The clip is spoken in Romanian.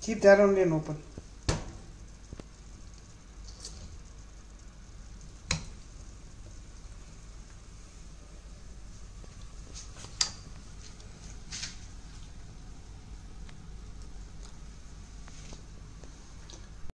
Keep that only in open.